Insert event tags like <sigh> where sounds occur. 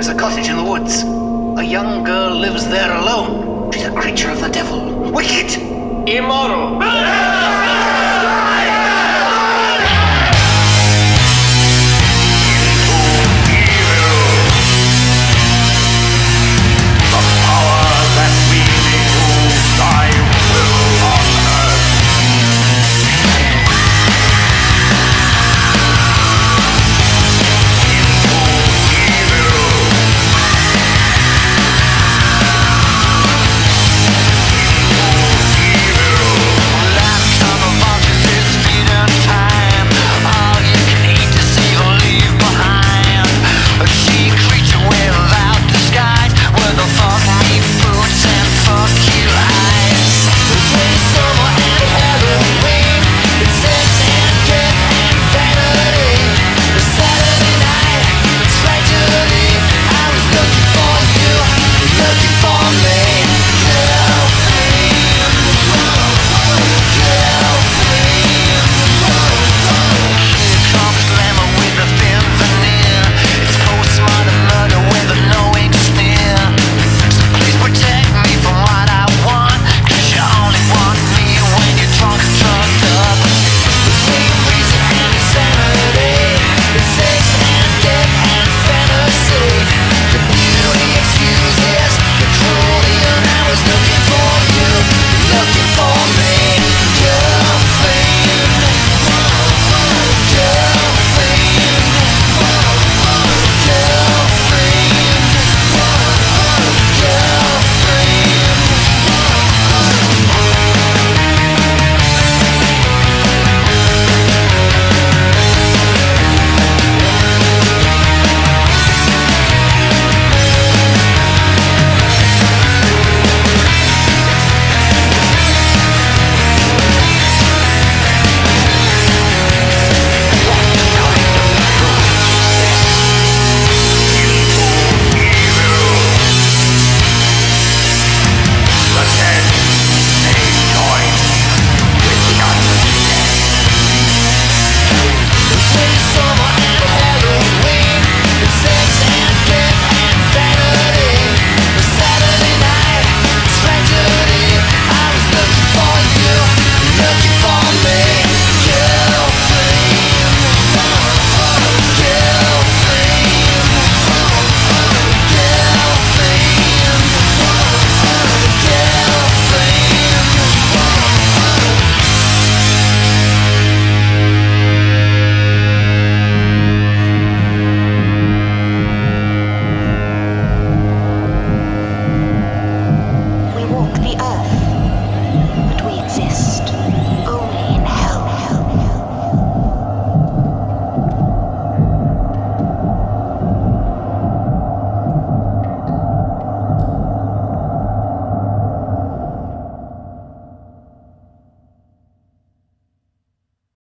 is a cottage in the woods. A young girl lives there alone. She's a creature of the devil. Wicked! Immoral! <laughs>